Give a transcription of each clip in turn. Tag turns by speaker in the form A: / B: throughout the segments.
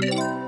A: Música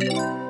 A: you